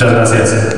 Muchas gracias.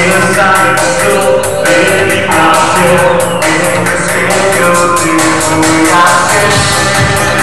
Thank you.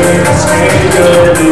Yes, we go, we